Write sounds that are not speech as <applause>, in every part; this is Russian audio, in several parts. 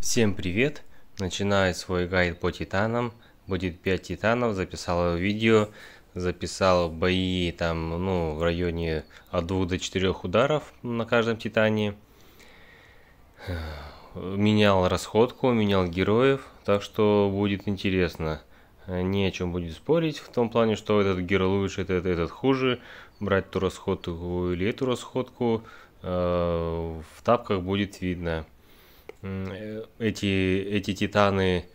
Всем привет! Начинаю свой гайд по титанам. Будет 5 титанов, записал видео, записал бои там, ну, в районе от 2 до 4 ударов на каждом титане. Менял расходку, менял героев, так что будет интересно. Не о чем будет спорить, в том плане, что этот герой лучше, этот, этот хуже. Брать ту расходку или эту расходку э, в тапках будет видно. Э, эти, эти титаны,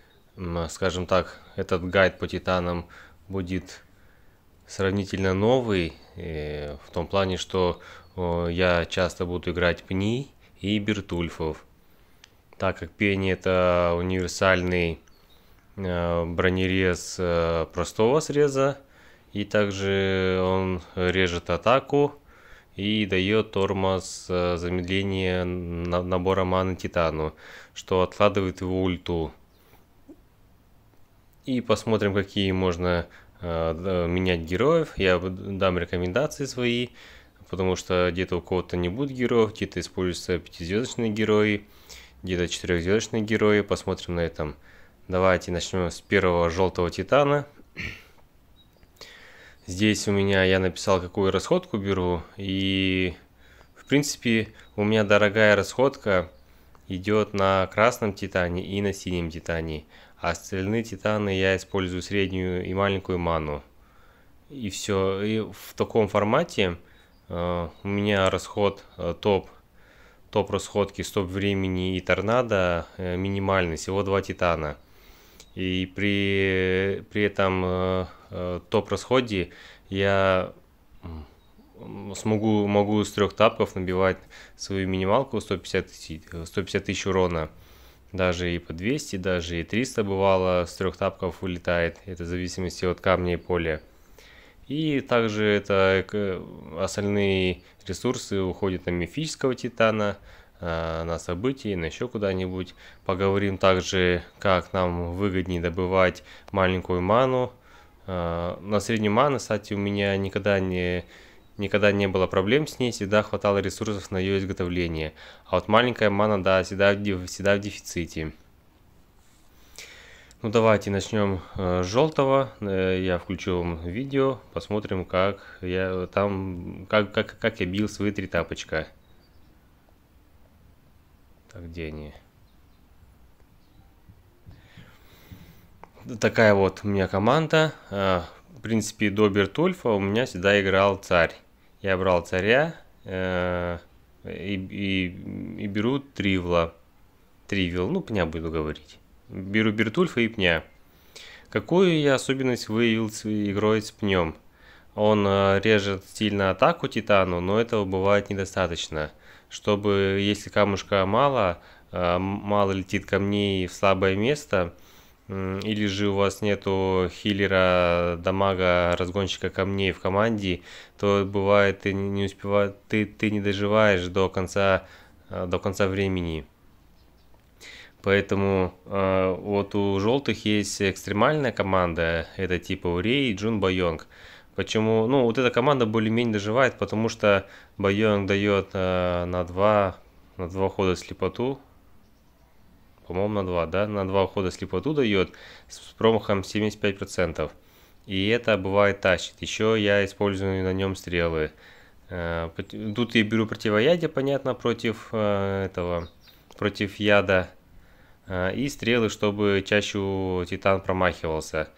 скажем так, этот гайд по титанам будет сравнительно новый, э, в том плане, что я часто буду играть пни и бертульфов. Так как пени это универсальный э, бронерез простого среза, и также он режет атаку, и дает тормоз э, замедления набора маны Титану, что откладывает его ульту. И посмотрим, какие можно э, менять героев. Я дам рекомендации свои, потому что где-то у кого-то не будет героев, где-то используются пятизвездочные герои, где-то четырехзвездочные герои. Посмотрим на этом. Давайте начнем с первого желтого титана. Здесь у меня я написал, какую расходку беру. И, в принципе, у меня дорогая расходка идет на красном титане и на синем титане. А остальные титаны я использую среднюю и маленькую ману. И все. И в таком формате э, у меня расход э, топ топ расходки, стоп времени и торнадо э, минимальный, всего два титана. И при, при этом топ-расходе я смогу, могу с трех тапков набивать свою минималку 150, 150 тысяч урона. Даже и по 200, даже и 300 бывало с трех тапков улетает. Это в зависимости от камня и поля. И также это остальные ресурсы уходят на мифического титана, Э, на событии, на еще куда-нибудь. Поговорим также, как нам выгоднее добывать маленькую ману. Э, на средней маны, кстати, у меня никогда не, никогда не было проблем с ней, всегда хватало ресурсов на ее изготовление. А вот маленькая мана, да, всегда, всегда в дефиците. Ну давайте начнем э, с желтого. Э, я включу вам видео, посмотрим, как я там, как, как, как я бил свои три тапочка. Так, где они? Такая вот у меня команда. А, в принципе, до Бертульфа у меня всегда играл царь. Я брал царя э, и, и, и беру Тривла. Тривил, ну, пня буду говорить. Беру Бертульфа и пня. Какую я особенность выявил с игрой с пнем? Он э, режет сильно атаку Титану, но этого бывает недостаточно чтобы, если камушка мало, э, мало летит камней в слабое место, или же у вас нету хиллера, дамага, разгонщика камней в команде, то бывает ты не успеваешь, ты, ты не доживаешь до конца, э, до конца времени. Поэтому э, вот у желтых есть экстремальная команда, это типа Урей и Джун Байонг. Почему? Ну, вот эта команда более-менее доживает, потому что Байонг дает э, на два на два хода слепоту. По-моему, на два, да? На два хода слепоту дает с промахом 75%. И это бывает тащит. Еще я использую на нем стрелы. Э, тут я беру противоядие, понятно, против э, этого, против яда. Э, и стрелы, чтобы чаще титан промахивался.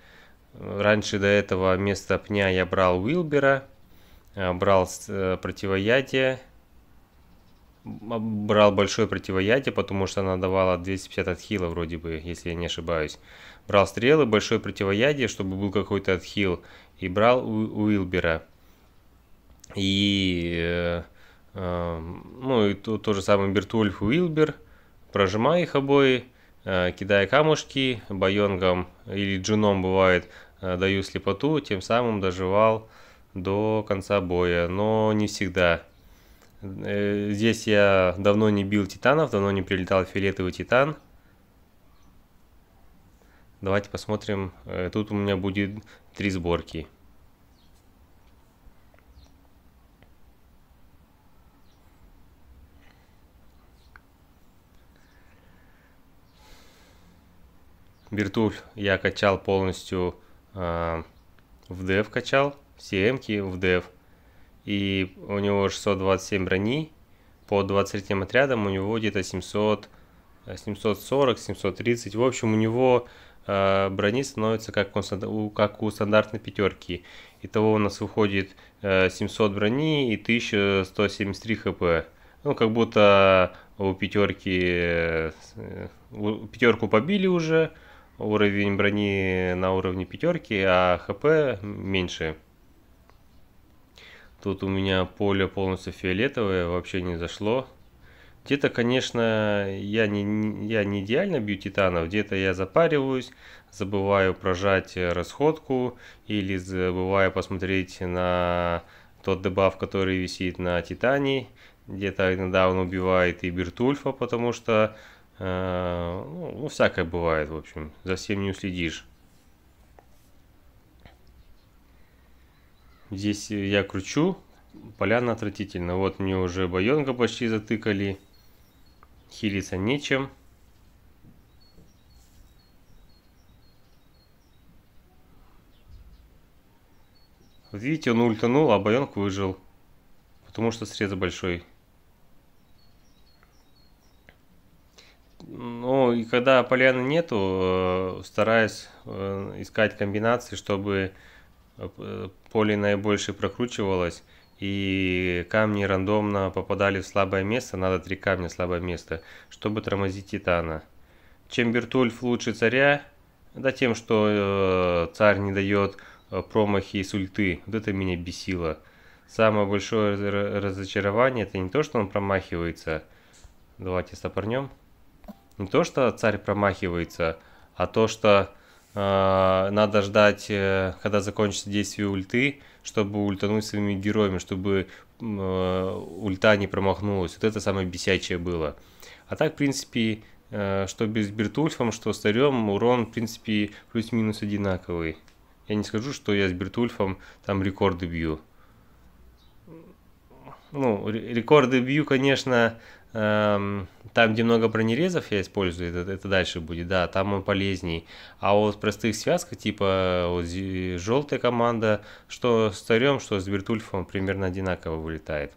Раньше до этого вместо пня я брал Уилбера, брал противоядие, брал большое противоядие, потому что она давала 250 отхила вроде бы, если я не ошибаюсь. Брал стрелы, большое противоядие, чтобы был какой-то отхил, и брал Уилбера. И, э, э, ну, и то, то же самое Бертульф Уилбер, прожимаю их обои, э, кидая камушки, байонгом или джуном бывает, Э, даю слепоту, тем самым доживал до конца боя, но не всегда. Э, здесь я давно не бил титанов, давно не прилетал фиолетовый титан. Давайте посмотрим. Э, тут у меня будет три сборки. Биртуль я качал полностью э, в дев качал, все эмки в дев. И у него 627 брони, по 23 отрядам у него где-то 700, 740, 730. В общем, у него э, брони становится как у, как у стандартной пятерки. Итого у нас выходит э, 700 брони и 1173 хп. Ну, как будто у пятерки, э, пятерку побили уже, уровень брони на уровне пятерки, а хп меньше. Тут у меня поле полностью фиолетовое, вообще не зашло. Где-то, конечно, я не, я не идеально бью титанов, где-то я запариваюсь, забываю прожать расходку или забываю посмотреть на тот дебаф, который висит на титане. Где-то иногда он убивает и Бертульфа, потому что э, ну, всякое бывает, в общем, за всем не уследишь. Здесь я кручу, поляна отвратительно. Вот мне уже боенка почти затыкали. Хилиться нечем. Вот видите, он ультанул, а боенк выжил. Потому что срез большой. Ну, и когда поляны нету, э, стараюсь э, искать комбинации, чтобы поле наибольшее прокручивалось, и камни рандомно попадали в слабое место, надо три камня слабое место, чтобы тормозить титана. Чем Бертульф лучше царя? Да тем, что царь не дает промахи с ульты. Вот это меня бесило. Самое большое разочарование, это не то, что он промахивается. Давайте стопорнем не то, что царь промахивается, а то, что э, надо ждать, э, когда закончится действие ульты, чтобы ультануть своими героями, чтобы э, ульта не промахнулась. Вот это самое бесячее было. А так, в принципе, э, что без Бертульфом, что с Тарем, урон, в принципе, плюс-минус одинаковый. Я не скажу, что я с Бертульфом там рекорды бью. Ну, рекорды бью, конечно, Эм, там, где много бронерезов я использую, это, это дальше будет, да, там он полезней. А вот в простых связках, типа вот, желтая команда, что с Царем, что с Вертульфом примерно одинаково вылетает.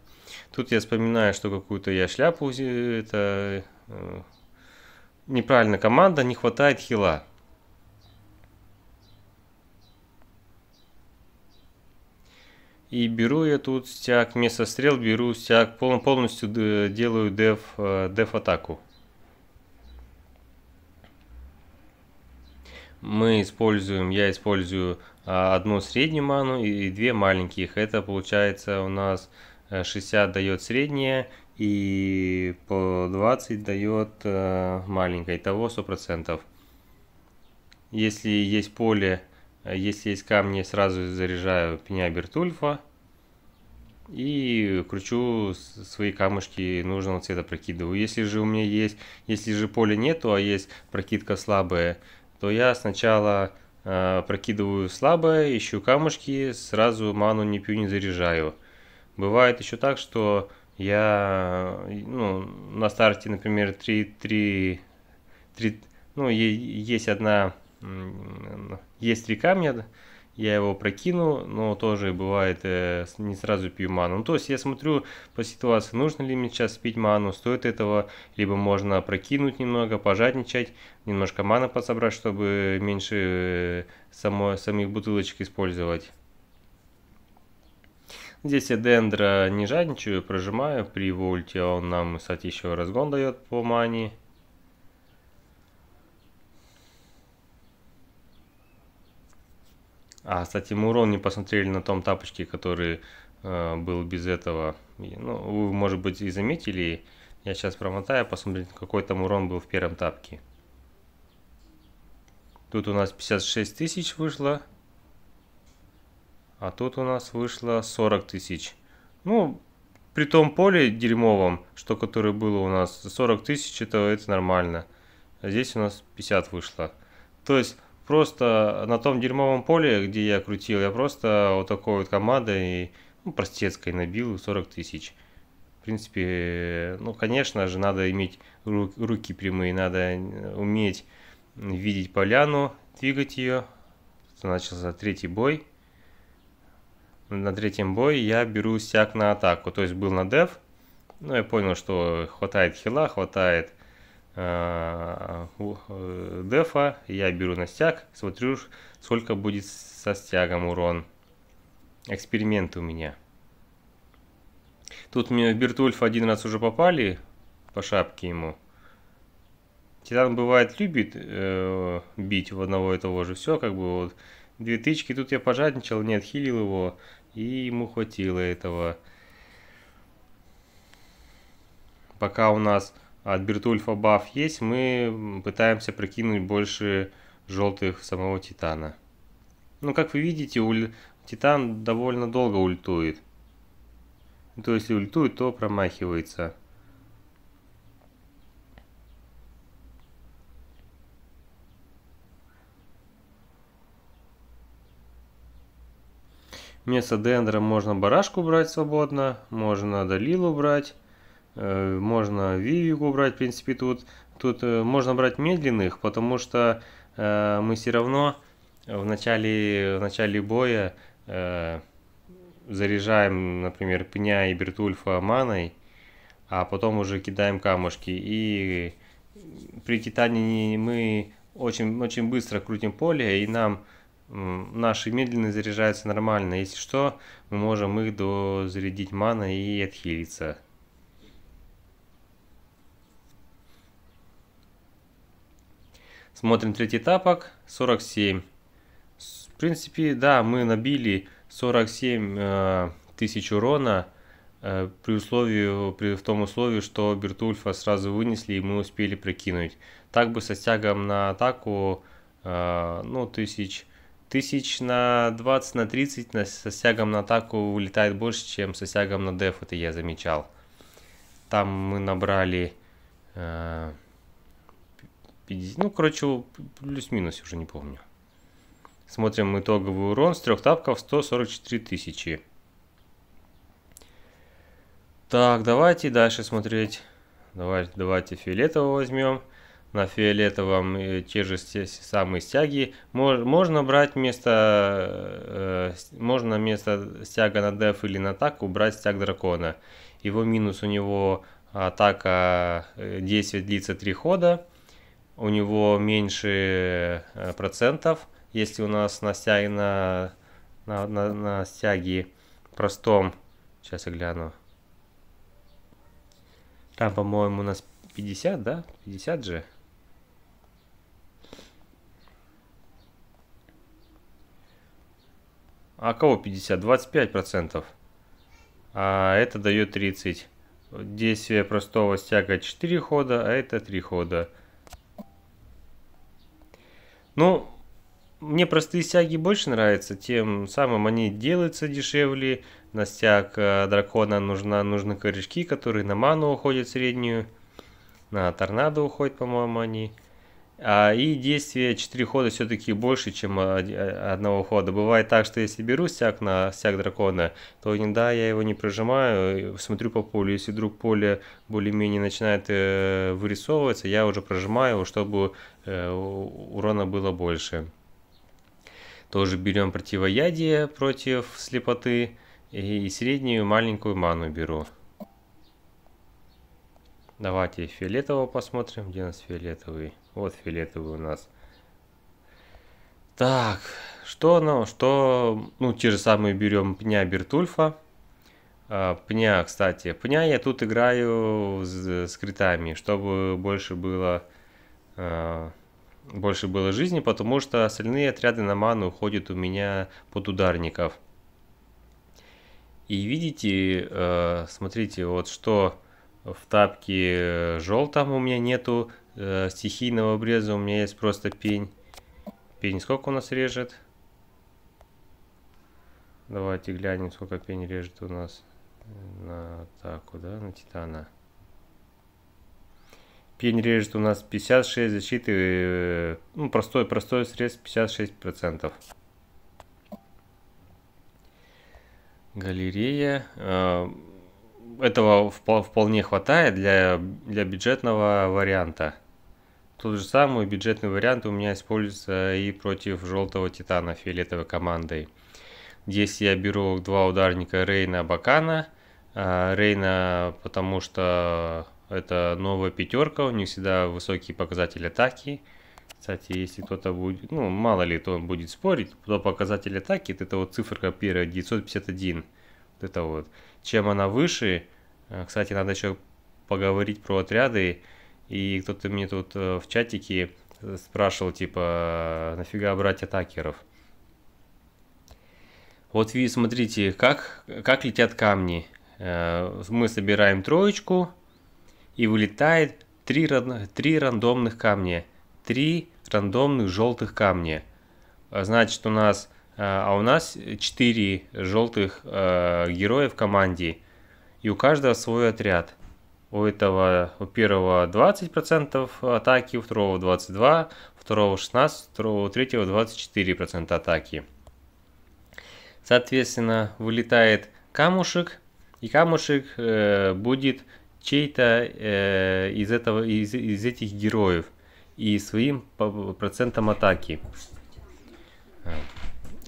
Тут я вспоминаю, что какую-то я шляпу, это э, неправильная команда, не хватает хила. И беру я тут стяг, вместо стрел беру стяг, полностью делаю деф, э, деф атаку. Мы используем, я использую а, одну среднюю ману и две маленьких. Это получается у нас 60 э, дает средняя и по 20 дает э, маленькая. Итого 100%. Если есть поле если есть камни, сразу заряжаю пеня Бертульфа и кручу свои камушки нужного цвета прокидываю. Если же у меня есть, если же поля нету, а есть прокидка слабая, то я сначала э, прокидываю слабое, ищу камушки, сразу ману не пью, не заряжаю. Бывает еще так, что я ну, на старте, например, 3, 3, 3 ну, есть одна есть три камня, я его прокину, но тоже бывает э, не сразу пью ману. Ну, то есть я смотрю по ситуации, нужно ли мне сейчас пить ману, стоит этого, либо можно прокинуть немного, пожадничать, немножко мана подсобрать, чтобы меньше э, само, самих бутылочек использовать. Здесь я дендра не жадничаю, прожимаю при вольте, он нам, кстати, еще разгон дает по мане. А, кстати, мы урон не посмотрели на том тапочке, который э, был без этого. Ну, вы, может быть, и заметили. Я сейчас промотаю, посмотрим, какой там урон был в первом тапке. Тут у нас 56 тысяч вышло. А тут у нас вышло 40 тысяч. Ну, при том поле дерьмовом, что которое было у нас 40 тысяч, это, это нормально. А здесь у нас 50 вышло. То есть просто на том дерьмовом поле, где я крутил, я просто вот такой вот командой, ну, простецкой набил 40 тысяч. В принципе, ну, конечно же, надо иметь руки прямые, надо уметь видеть поляну, двигать ее. Начался третий бой. На третьем бое я беру стяг на атаку. То есть был на деф. Ну, я понял, что хватает хила, хватает дефа. Я беру на стяг, смотрю, сколько будет со стягом урон. Эксперимент у меня. Тут мне Бертульф один раз уже попали по шапке ему. Титан бывает любит э, бить в одного и того же. Все, как бы вот. Две тычки, тут я пожадничал, не отхилил его. И ему хватило этого. Пока у нас от Бертульфа баф есть, мы пытаемся прокинуть больше желтых самого Титана. Ну, как вы видите, уль... Титан довольно долго ультует. То есть, ультует, то промахивается. Вместо дендера можно барашку брать свободно, можно Далилу брать, можно Вивику брать, в принципе, тут, тут э, можно брать медленных, потому что э, мы все равно в начале, в начале боя заряжаем, например, пня и бертульфа маной, а потом уже кидаем камушки. И при титане мы очень, очень быстро крутим поле, и нам наши медленные заряжаются нормально. Если что, мы можем их дозарядить мана и отхилиться. Смотрим третий тапок, 47. В принципе, да, мы набили 47 э, тысяч урона э, при условии, при в том условии, что Бертульфа сразу вынесли и мы успели прокинуть. Так бы со стягом на атаку, э, ну, тысяч тысяч на 20, на 30 на, со стягом на атаку улетает больше, чем со стягом на деф, это я замечал. Там мы набрали э, 50, ну, короче, плюс-минус, уже не помню. Смотрим итоговый урон с трех тапков 144 тысячи. Так, давайте дальше смотреть. Давайте, давайте фиолетового возьмем на фиолетовом э, те же самые стяги. Можно брать вместо, э, можно вместо стяга на деф или на атаку брать стяг дракона. Его минус у него атака э, действие длится 3 хода. У него меньше процентов. Если у нас на стяге, на, на, на, на стяге простом, сейчас я гляну. Там, по-моему, у нас 50, да? 50 же. А кого 50? 25%. А это дает 30. Действие простого стяга 4 хода, а это 3 хода. Ну, мне простые стяги больше нравятся, тем самым они делаются дешевле. На стяг э, дракона нужна, нужны корешки, которые на ману уходят среднюю. На торнадо уходят, по-моему, они. А, и действие 4 хода все-таки больше, чем одного хода. Бывает так, что если беру стяг на стяг дракона, то да, я его не прожимаю, смотрю по полю. Если вдруг поле более-менее начинает э, вырисовываться, я уже прожимаю его, чтобы э, урона было больше. Тоже берем противоядие против слепоты и среднюю маленькую ману беру. Давайте фиолетового посмотрим. Где у нас фиолетовый? Вот фиолетовый у нас. Так, что ну, что, ну, те же самые берем пня Бертульфа. А, пня, кстати, пня я тут играю с, с критами, чтобы больше было, а, больше было жизни, потому что остальные отряды на ману уходят у меня под ударников. И видите, а, смотрите, вот что в тапке э, желтом у меня нету э, стихийного обреза, у меня есть просто пень. Пень сколько у нас режет? Давайте глянем, сколько пень режет у нас на атаку, да, на титана. Пень режет у нас 56 защиты, э, ну, простой, простой средств 56%. Галерея. Этого вполне хватает для, для бюджетного варианта. Тот же самый бюджетный вариант у меня используется и против желтого титана фиолетовой командой. Здесь я беру два ударника Рейна Бакана. А, Рейна, потому что это новая пятерка, у них всегда высокие показатели атаки. Кстати, если кто-то будет, ну, мало ли, то он будет спорить, то показатель атаки, это вот циферка первая, 951. Вот это вот. Чем она выше, э, кстати, надо еще поговорить про отряды. И кто-то мне тут э, в чатике э, спрашивал, типа, нафига брать атакеров. Вот вы смотрите, как, как летят камни. Мы собираем троечку, и вылетает три, три рандомных камня. Три рандомных желтых камня. Значит, у нас а у нас 4 желтых э, героя в команде, и у каждого свой отряд. У этого, у первого 20% атаки, у второго 22%, второго 16%, второго, у третьего 24% атаки. Соответственно, вылетает камушек, и камушек э, будет чей-то э, из, этого, из, из этих героев и своим процентом атаки.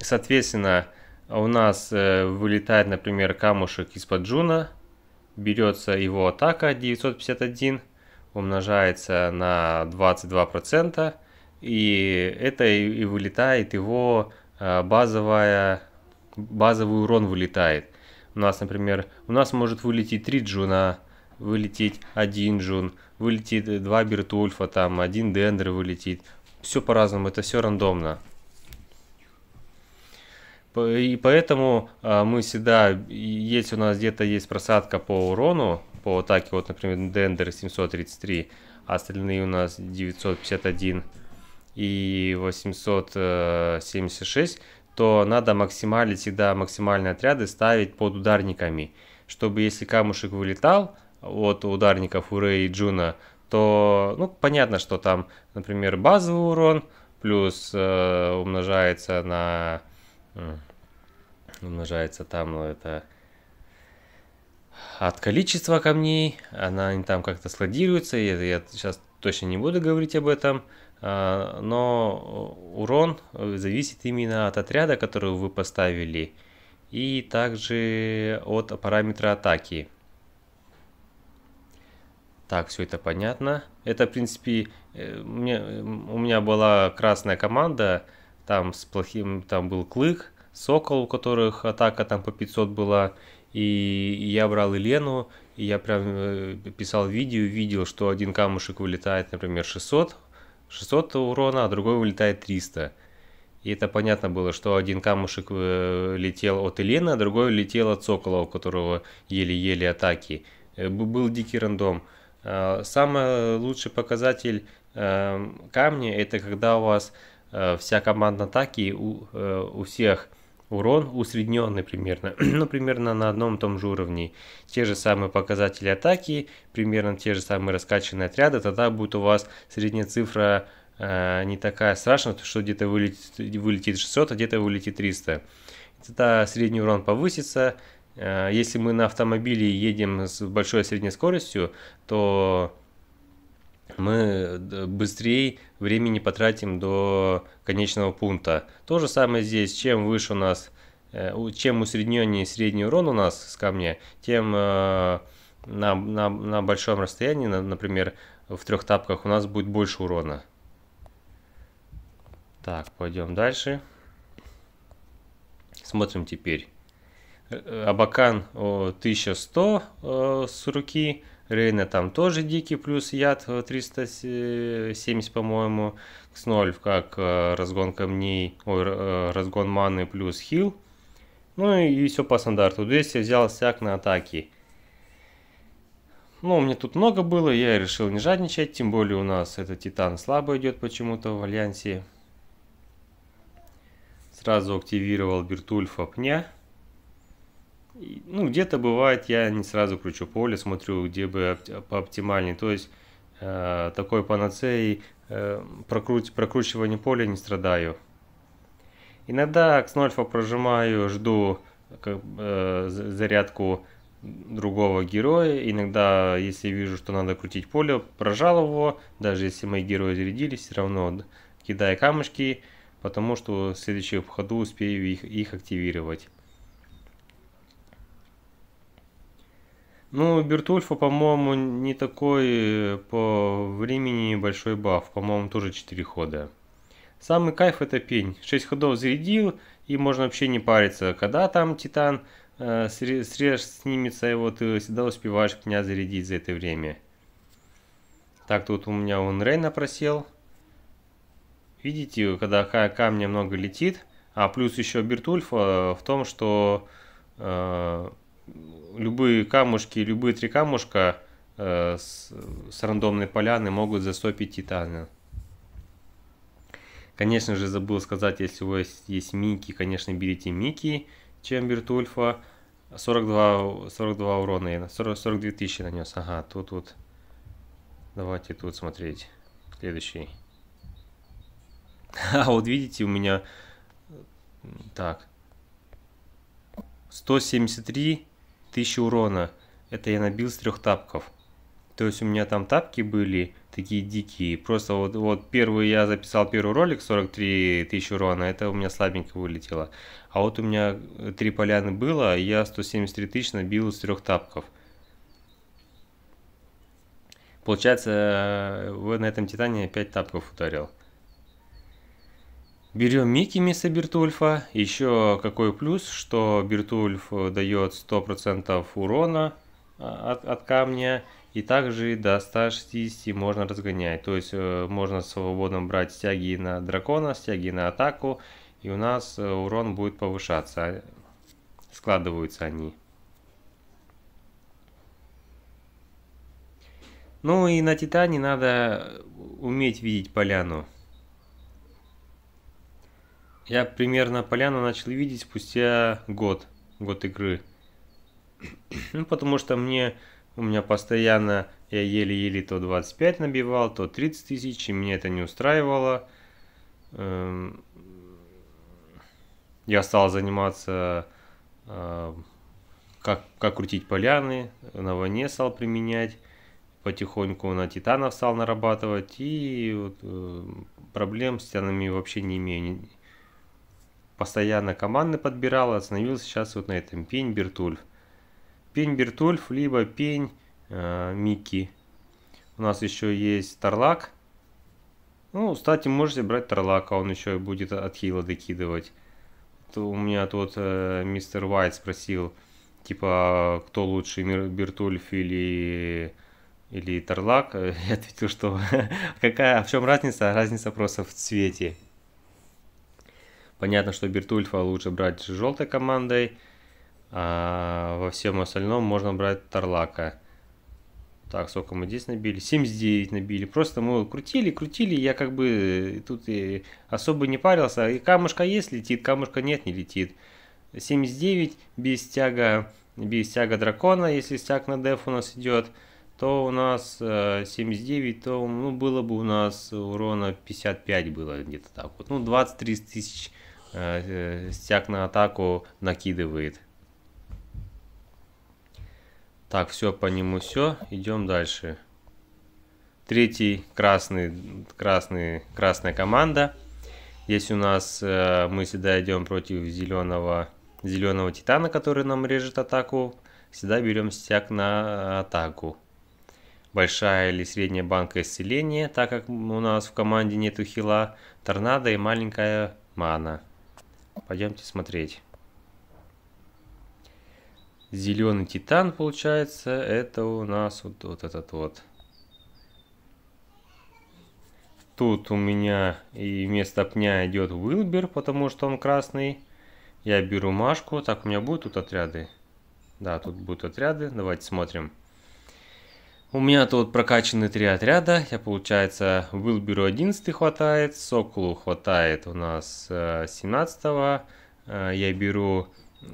Соответственно, у нас э, вылетает, например, камушек из-под джуна, берется его атака 951, умножается на 22%, и это и вылетает его э, базовая, базовый урон вылетает. У нас, например, у нас может вылететь 3 джуна, вылететь один джун, вылетит 2 бертульфа, там один дендер вылетит. Все по-разному, это все рандомно. И поэтому а, мы всегда, если у нас где-то есть просадка по урону, по атаке, вот, например, Дендер 733, а остальные у нас 951 и 876, то надо максимально всегда максимальные отряды ставить под ударниками, чтобы если камушек вылетал от ударников Урей и Джуна, то, ну, понятно, что там, например, базовый урон плюс э, умножается на умножается там, ну, это от количества камней, она там как-то складируется, и я сейчас точно не буду говорить об этом, а, но урон зависит именно от отряда, который вы поставили, и также от параметра атаки. Так, все это понятно. Это, в принципе, э, мне, у меня была красная команда, там с плохим, там был клык, сокол, у которых атака там по 500 была, и я брал Елену, и я прям э, писал видео, видел, что один камушек вылетает, например, 600, 600 урона, а другой вылетает 300. И это понятно было, что один камушек э, летел от Елены, а другой летел от Сокола, у которого еле-еле атаки. Был дикий рандом. А, самый лучший показатель камня это когда у вас э, вся команда атаки у, э, у всех урон усредненный примерно, <clears throat> ну примерно на одном и том же уровне. Те же самые показатели атаки, примерно те же самые раскачанные отряды, тогда будет у вас средняя цифра э, не такая страшная, что где-то вылетит, вылетит 600, а где-то вылетит 300. Тогда средний урон повысится, Э, если мы на автомобиле едем с большой средней скоростью, то мы быстрее времени потратим до конечного пункта. То же самое здесь, чем выше у нас, э, чем усредненнее средний урон у нас с камня, тем э, на, на, на большом расстоянии, например, в трех тапках у нас будет больше урона. Так, пойдем дальше. Смотрим теперь. Э, Абакан 1100 э, с руки. Рейна там тоже дикий, плюс яд 370, по-моему. Снольф как э, разгон камней, ой, разгон маны плюс хил. Ну и все по стандарту. Здесь я взял всяк на атаки. Ну, меня тут много было, я решил не жадничать, тем более у нас этот Титан слабо идет почему-то в Альянсе. Сразу активировал Бертульфа пня ну, где-то бывает, я не сразу кручу поле, смотрю, где бы по оптимальней. То есть, э, такой панацеей э, прокруть, прокручивание поля не страдаю. Иногда Кснольфа прожимаю, жду э, зарядку другого героя. Иногда, если вижу, что надо крутить поле, прожал его. Даже если мои герои зарядились, все равно кидая камушки, потому что в следующем ходу успею их, их активировать. Ну, Бертульфа, по-моему, не такой э, по времени большой баф. По-моему, тоже 4 хода. Самый кайф это пень. 6 ходов зарядил, и можно вообще не париться. Когда там Титан э, срежь, снимется его, ты всегда успеваешь пня зарядить за это время. Так, тут у меня он Рейна просел. Видите, когда камня много летит, а плюс еще Бертульфа в том, что э, любые камушки, любые три камушка э, с, с рандомной поляны могут застопить титана. Конечно же, забыл сказать, если у вас есть мики, конечно, берите мики, чем Бертульфа. 42, 42 урона, 40, 42 тысячи нанес. Ага, тут вот. Давайте тут смотреть. Следующий. <laughs> А вот видите, у меня... Так. 173 1000 урона. Это я набил с трех тапков. То есть у меня там тапки были такие дикие. Просто вот, вот первый я записал первый ролик 43 тысячи урона. Это у меня слабенько вылетело. А вот у меня три поляны было, и я 173 тысяч набил с трех тапков. Получается, на этом титане 5 тапков ударил. Берем Микки вместо Бертульфа. Еще какой плюс, что Бертульф дает 100% урона а, от, от камня. И также до 160 можно разгонять. То есть э, можно свободно брать стяги на дракона, стяги на атаку. И у нас э, урон будет повышаться. Складываются они. Ну и на Титане надо уметь видеть поляну. Я примерно поляну начал видеть спустя год, год игры. Ну, потому что мне, у меня постоянно, я еле-еле то 25 набивал, то 30 тысяч, и мне это не устраивало. Эм, я стал заниматься, э, как, как крутить поляны, на войне стал применять, потихоньку на титанов стал нарабатывать, и вот, э, проблем с титанами вообще не имею постоянно команды подбирал, остановился сейчас вот на этом. Пень Бертульф. Пень Бертульф, либо пень э, Микки. У нас еще есть Тарлак. Ну, кстати, можете брать Тарлака, он еще будет от хила докидывать. То у меня тут э, мистер Уайт спросил, типа, кто лучше, Бертульф или или Тарлак, <laughs> я ответил, что <laughs> какая, в чем разница? Разница просто в цвете. Понятно, что Бертульфа лучше брать с желтой командой, а во всем остальном можно брать Тарлака. Так, сколько мы здесь набили? 79 набили. Просто мы крутили, крутили, я как бы тут и особо не парился. И камушка есть, летит, камушка нет, не летит. 79 без стяга, без стяга дракона, если стяг на деф у нас идет, то у нас 79, э, то ну, было бы у нас урона 55 было где-то так вот. Ну, 20-30 тысяч Э, стяг на атаку накидывает. Так, все по нему все. Идем дальше. Третий красный, красный, красная команда. Здесь у нас э, мы всегда идем против зеленого, зеленого титана, который нам режет атаку. Всегда берем стяг на атаку. Большая или средняя банка исцеления, так как у нас в команде нету хила, торнадо и маленькая мана. Пойдемте смотреть. Зеленый титан получается. Это у нас вот, вот этот вот. Тут у меня и вместо пня идет Уилбер, потому что он красный. Я беру Машку. Так, у меня будут тут отряды? Да, тут будут отряды. Давайте смотрим. У меня тут прокачаны три отряда. Я, получается, Вилберу 11 хватает, Соколу хватает у нас 17 -го. Э, я беру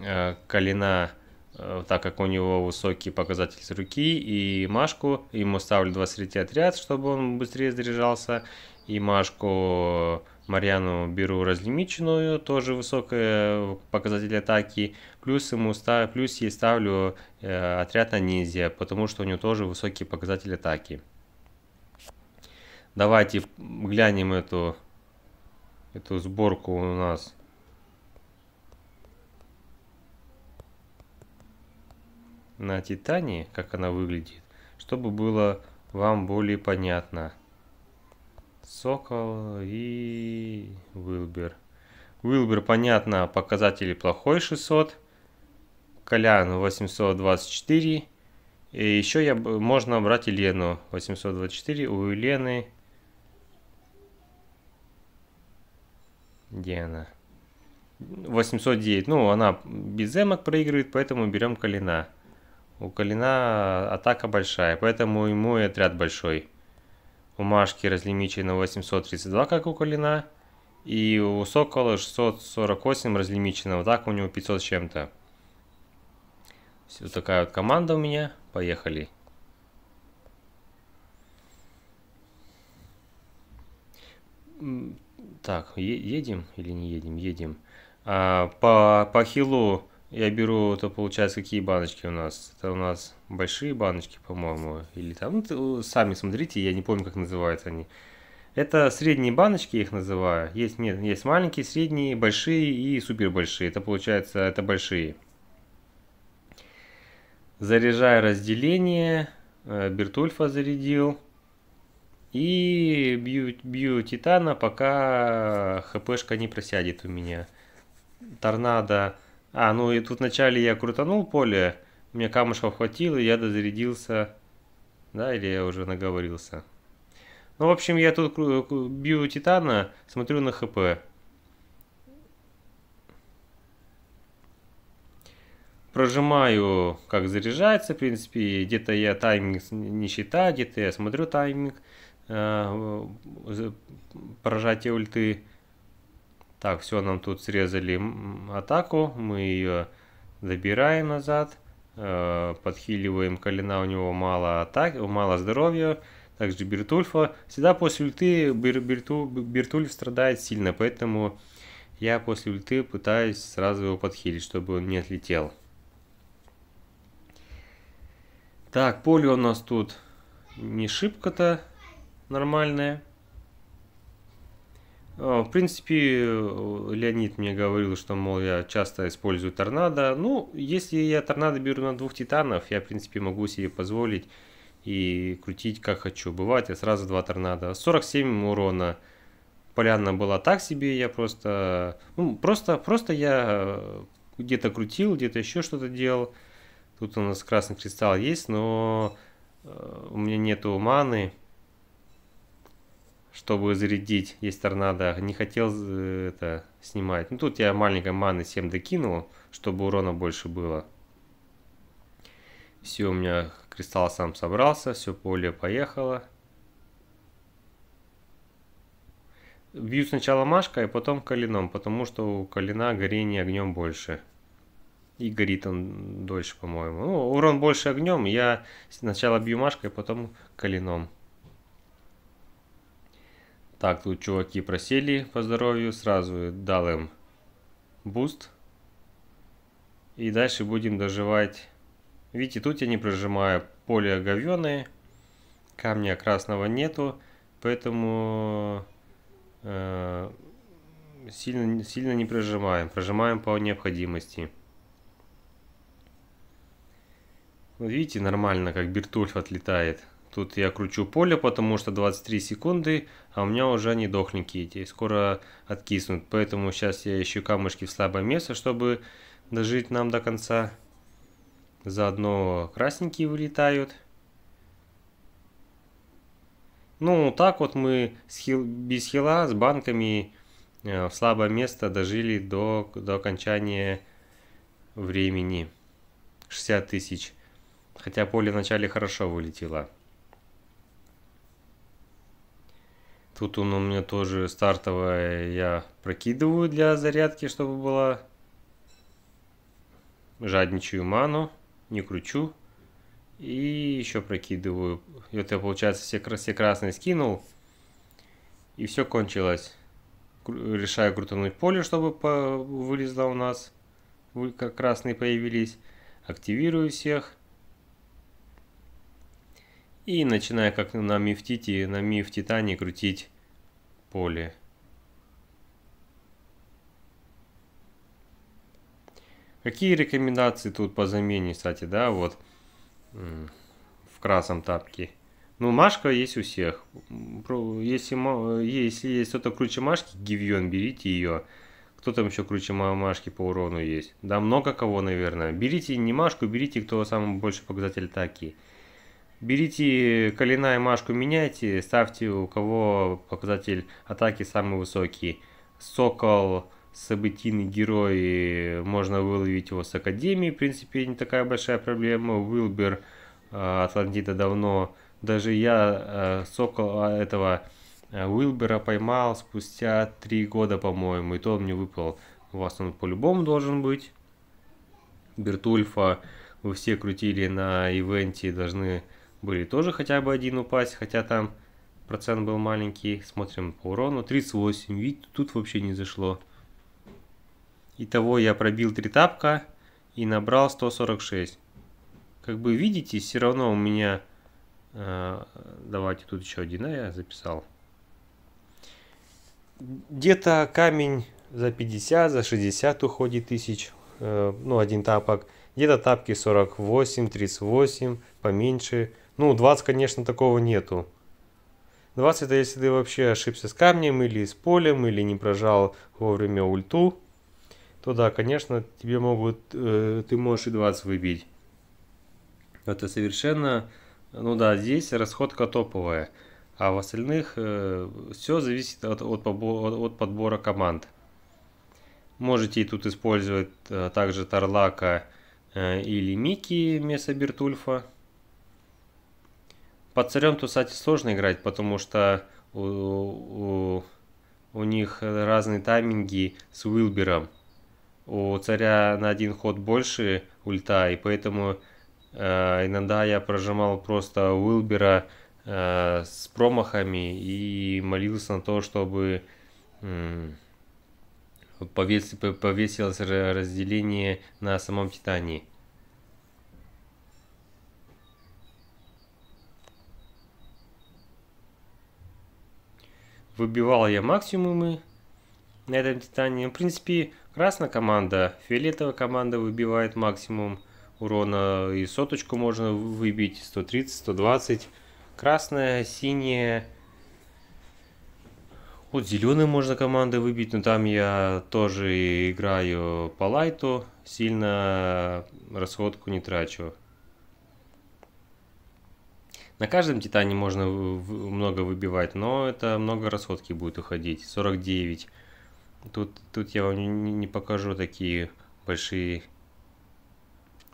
э, Калина, э, так как у него высокий показатель руки, и Машку. Ему ставлю 23 отряд, чтобы он быстрее заряжался. И Машку Марьяну беру разлимиченную, тоже высокая показатель атаки. Плюс ему став, плюс ей ставлю э, отряд на ниндзя, потому что у него тоже высокий показатель атаки. Давайте глянем эту, эту сборку у нас. На Титане, как она выглядит, чтобы было вам более понятно. Сокол и Wilbur. Wilbur, понятно, показатели плохой 600. Колян 824. И еще я, можно брать Елену 824. У Елены... Где она? 809. Ну, она без эмок проигрывает, поэтому берем Калина. У Калина атака большая, поэтому ему и отряд большой. У Машки разлимичено 832, как у Калина. И у Сокола 648 разлимичено. Вот так у него 500 с чем-то. Вот такая вот команда у меня. Поехали. Так, едем или не едем? Едем. А, по, по хилу я беру, это получается какие баночки у нас? Это у нас большие баночки, по-моему, или там, ну, сами смотрите, я не помню, как называются они. Это средние баночки, я их называю. Есть, нет, есть маленькие, средние, большие и супер большие. Это получается, это большие. Заряжаю разделение. Э, Бертульфа зарядил. И бью, бью Титана, пока хпшка не просядет у меня. Торнадо а, ну и тут вначале я крутанул поле, мне камушков хватило, я дозарядился. Да, или я уже наговорился. Ну, в общем, я тут бью Титана, смотрю на ХП. Прожимаю, как заряжается, в принципе. Где-то я тайминг не считаю, где-то я смотрю тайминг. Э, поражать ульты. Так, все, нам тут срезали атаку, мы ее добираем назад, э, подхиливаем колена, у него мало атак, мало здоровья, также Бертульфа. Всегда после ульты Бер, Берту, Бертульф страдает сильно, поэтому я после ульты пытаюсь сразу его подхилить, чтобы он не отлетел. Так, поле у нас тут не шибко-то нормальное. А, в принципе, Леонид мне говорил, что, мол, я часто использую торнадо. Ну, если я торнадо беру на двух титанов, я, в принципе, могу себе позволить и крутить как хочу. Бывает, я сразу два торнадо. 47 урона. Поляна была так себе, я просто... Ну, просто, просто я где-то крутил, где-то еще что-то делал. Тут у нас красный кристалл есть, но э, у меня нету маны чтобы зарядить, есть торнадо, не хотел э, это снимать. Ну тут я маленькой маны 7 докинул, чтобы урона больше было. Все, у меня кристалл сам собрался, все поле поехало. Бью сначала машкой, а потом калином, потому что у калина горение огнем больше. И горит он дольше, по-моему. Ну, урон больше огнем, я сначала бью машкой, потом калином. Так, тут чуваки просели по здоровью, сразу дал им буст. И дальше будем доживать. Видите, тут я не прожимаю поле говеное, камня красного нету, поэтому э, сильно, сильно не прожимаем, прожимаем по необходимости. Вот видите, нормально, как Бертульф отлетает. Тут я кручу поле, потому что 23 секунды, а у меня уже они дохленькие эти, скоро откиснут. Поэтому сейчас я ищу камушки в слабое место, чтобы дожить нам до конца. Заодно красненькие вылетают. Ну, так вот мы с хил, без хила, с банками э, в слабое место дожили до, до окончания времени. 60 тысяч. Хотя поле вначале хорошо вылетело. Тут он у меня тоже стартовая, я прокидываю для зарядки, чтобы была. Жадничаю ману, не кручу. И еще прокидываю. И вот я, получается, все, все красные скинул. И все кончилось. Решаю крутануть поле, чтобы вылезло у нас. Как красные появились. Активирую всех. И начинаю как на мифтите, на миф титане крутить поле. Какие рекомендации тут по замене, кстати, да, вот в красном тапке? Ну, Машка есть у всех. Если, если есть кто-то круче Машки, Гивьон, берите ее. Кто там еще круче Машки по урону есть? Да, много кого, наверное. Берите не Машку, берите, кто самый большой показатель атаки. Берите Калина и Машку, меняйте, ставьте у кого показатель атаки самый высокий. Сокол, событийный герой, можно выловить его с Академии, в принципе, не такая большая проблема. Уилбер, э, Атлантида давно, даже я э, Сокол а, этого э, Уилбера поймал спустя три года, по-моему, и то он мне выпал. У вас он по-любому должен быть. Бертульфа вы все крутили на ивенте, должны были тоже хотя бы один упасть, хотя там процент был маленький. Смотрим по урону. 38, видите, тут вообще не зашло. Итого я пробил три тапка и набрал 146. Как бы видите, все равно у меня... Э, давайте тут еще один, а я записал. Где-то камень за 50, за 60 уходит тысяч. Э, ну, один тапок. Где-то тапки 48, 38, поменьше. Ну, 20, конечно, такого нету. 20 это если ты вообще ошибся с камнем или с полем, или не прожал вовремя ульту, то да, конечно, тебе могут, э, ты можешь и 20 выбить. Это совершенно, ну да, здесь расходка топовая, а в остальных э, все зависит от, от, от подбора команд. Можете тут использовать э, также Тарлака э, или Мики вместо Бертульфа. Под царем кстати, сложно играть, потому что у, у, у них разные тайминги с Уилбером. У царя на один ход больше ульта, и поэтому э, иногда я прожимал просто Уилбера э, с промахами и молился на то, чтобы э, повесилось разделение на самом Титане. Выбивал я максимумы на этом титане. В принципе, красная команда, фиолетовая команда выбивает максимум урона. И соточку можно выбить, 130, 120. Красная, синяя. Вот зеленый можно команды выбить, но там я тоже играю по лайту, сильно расходку не трачу. На каждом титане можно много выбивать, но это много расходки будет уходить. 49. Тут, тут я вам не, покажу такие большие.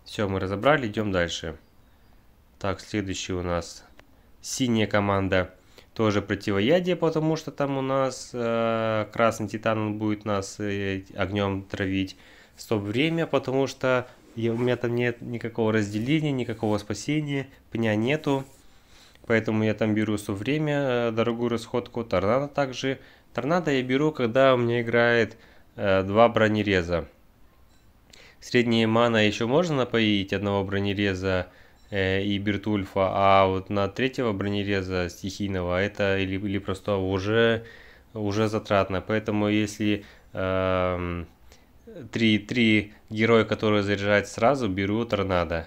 Все, мы разобрали, идем дальше. Так, следующий у нас синяя команда. Тоже противоядие, потому что там у нас э, красный титан он будет нас э, огнем травить. Стоп время, потому что я, у меня там нет никакого разделения, никакого спасения, пня нету. Поэтому я там беру все время э, дорогую расходку. Торнадо также. Торнадо я беру, когда у меня играет э, два бронереза. Средние мана еще можно напоить одного бронереза э, и Бертульфа, а вот на третьего бронереза стихийного это или, или просто уже, уже затратно. Поэтому если э, три, три героя, которые заряжают сразу, беру торнадо.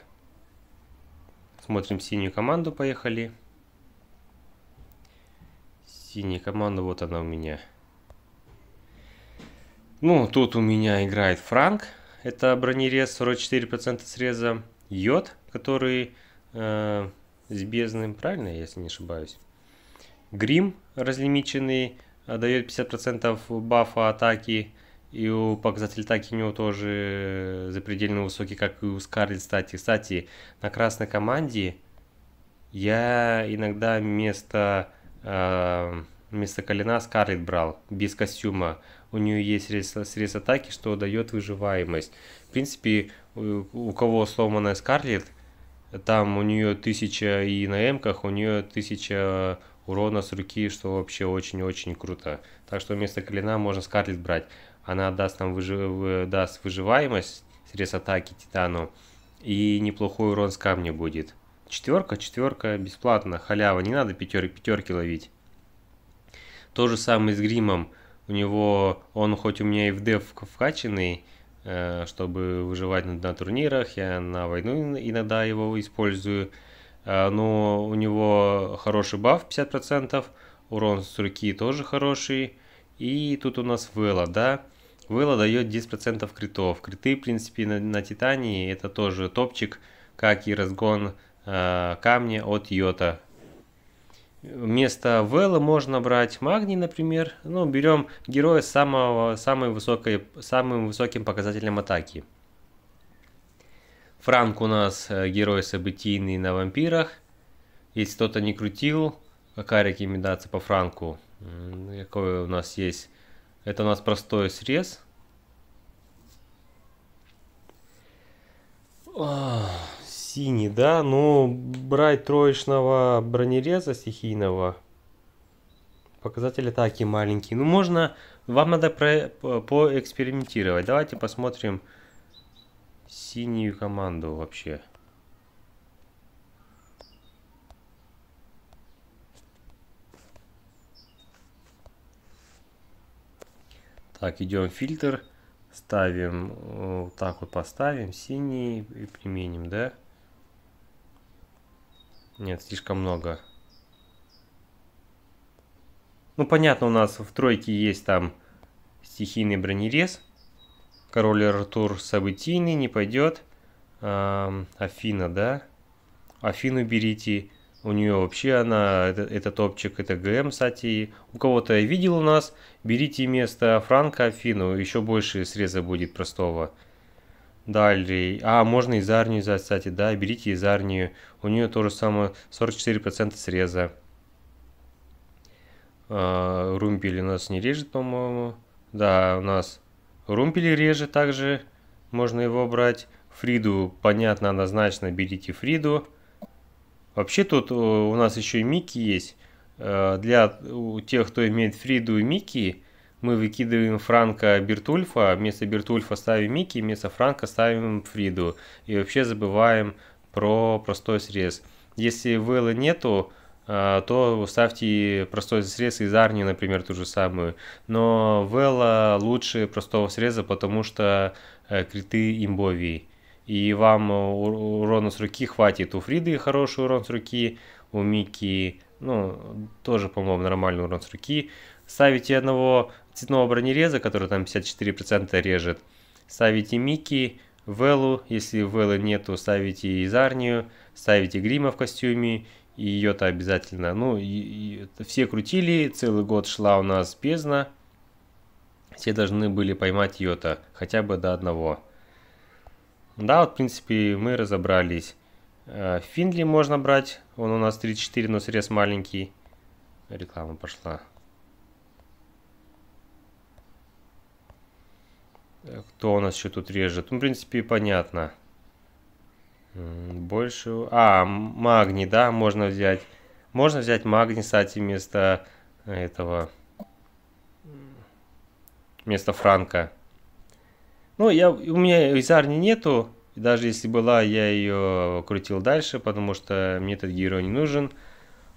Смотрим синюю команду, поехали синяя команда, вот она у меня. Ну, тут у меня играет Франк, это бронерез, 44% среза. Йод, который э, с бездным, правильно, если не ошибаюсь. Грим разлимиченный, э, дает 50% бафа атаки. И у показатель атаки у него тоже запредельно высокий, как и у Скарлет, кстати. Кстати, на красной команде я иногда вместо э, вместо колена Скарлет брал, без костюма. У нее есть срез, срез атаки, что дает выживаемость. В принципе, у, у кого сломанная Скарлет, там у нее тысяча и на эмках, у нее тысяча урона с руки, что вообще очень-очень круто. Так что вместо клина можно Скарлет брать. Она даст нам выжив... даст выживаемость, срез атаки Титану, и неплохой урон с камня будет. Четверка, четверка, бесплатно, халява, не надо пятер, пятерки ловить. То же самое с гримом. У него, он хоть у меня и в дев вкачанный, э, чтобы выживать на, турнирах, я на войну иногда его использую. Э, но у него хороший баф 50%, урон с руки тоже хороший. И тут у нас Вела, да. Вела дает 10% критов. Криты, в принципе, на, на Титании это тоже топчик, как и разгон Э, камни от йота. Вместо Вэлла можно брать магний, например. Ну, берем героя с самого, самой высокой, самым высоким показателем атаки. Франк у нас э, герой событийный на вампирах. Если кто-то не крутил, какая рекомендация по Франку? Какой у нас есть? Это у нас простой срез. Синий, да? Ну, брать троечного бронереза стихийного. Показатель атаки маленький. Ну, можно... Вам надо про, поэкспериментировать. Давайте посмотрим синюю команду вообще. Так, идем фильтр. Ставим, вот так вот поставим, синий и применим, да? Нет, слишком много. Ну, понятно, у нас в тройке есть там стихийный бронерез. Король Артур событийный, не пойдет. А, Афина, да? Афину берите. У нее вообще она, это, топчик, это ГМ, кстати. У кого-то я видел у нас. Берите вместо Франка Афину, еще больше среза будет простого. Далее. А, можно изарнию взять, кстати, да, берите изарнию. У нее тоже самое 44% среза. А, румпель у нас не режет, по-моему. Да, у нас румпель режет также. Можно его брать. Фриду, понятно, однозначно берите Фриду. Вообще тут у нас еще и Микки есть. А, для тех, кто имеет Фриду и Микки, мы выкидываем Франка Бертульфа, вместо Бертульфа ставим Микки, вместо Франка ставим Фриду. И вообще забываем про простой срез. Если Вэлла нету, а, то ставьте простой срез из Арни, например, ту же самую. Но Вэлла лучше простого среза, потому что э, криты имбовии. И вам урона с руки хватит. У Фриды хороший урон с руки, у Мики, ну, тоже, по-моему, нормальный урон с руки. Ставите одного цветного бронереза, который там 54% режет. Ставите Микки, Велу, если Велы нету, ставите Изарнию, ставите Грима в костюме, и ее-то обязательно. Ну, и, и, все крутили, целый год шла у нас бездна. Все должны были поймать ее-то, хотя бы до одного. Да, вот, в принципе, мы разобрались. Э, Финдли можно брать, он у нас 34, но срез маленький. Реклама пошла. Кто у нас еще тут режет? Ну, в принципе, понятно. Больше... А, магний, да, можно взять. Можно взять магний, кстати, вместо этого... Вместо Франка. Ну, я, у меня изарни нету. Даже если была, я ее крутил дальше, потому что мне этот герой не нужен.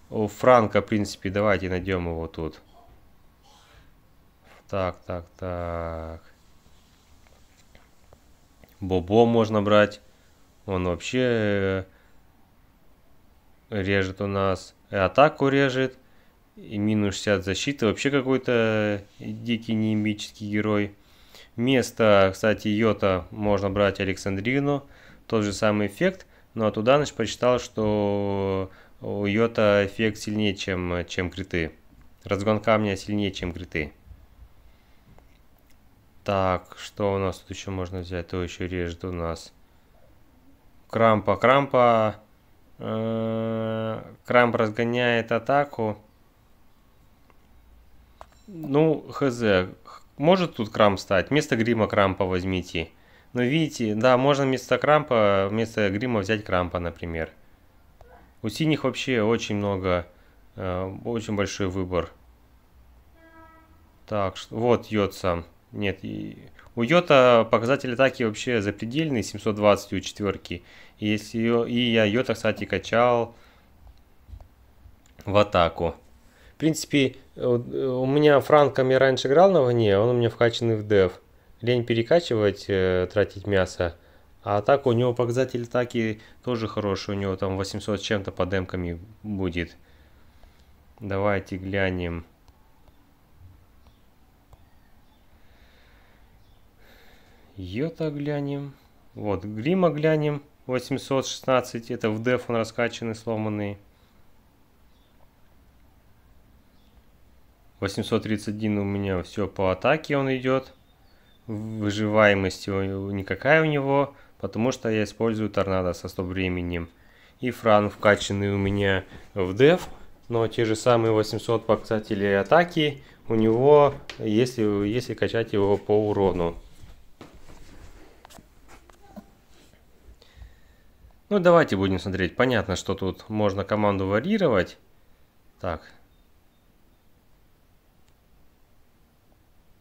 У Франка, в принципе, давайте найдем его тут. Так, так, так. Бобо можно брать. Он вообще э, режет у нас. И атаку режет. И минус 60 защиты. Вообще какой-то дикий неимбический герой. Вместо, кстати, Йота можно брать Александрину. Тот же самый эффект. Но от Уданыч прочитал, что у Йота эффект сильнее, чем, чем криты. Разгон камня сильнее, чем криты. Так, что у нас тут еще можно взять? То еще режет у нас. Крампа. Крампа... Крамп разгоняет атаку. Ну, хз. Может тут крамп стать? Вместо грима крампа возьмите. Но видите, да, можно вместо крампа, вместо грима взять крампа, например. У синих вообще очень много Э, очень большой выбор. Так, вот йод сам. Нет, и... у йота показатель атаки вообще запредельный, 720 у четверки. И, если и я йота, кстати, качал в атаку. В принципе, у меня франком я раньше играл на войне, он у меня вкачанный в дев. Лень перекачивать, э, тратить мясо. А атака, у него показатель атаки тоже хороший, у него там 800 с чем-то по демками будет. Давайте глянем. Йота глянем. Вот, Грима глянем. 816, это в деф он раскачанный, сломанный. 831 у меня все по атаке он идет. Выживаемость никакая у него, потому что я использую торнадо со стоп временем. И фран вкачанный у меня в деф, но те же самые 800 показателей атаки у него, если, если качать его по урону. Ну, давайте будем смотреть. Понятно, что тут можно команду варьировать. Так.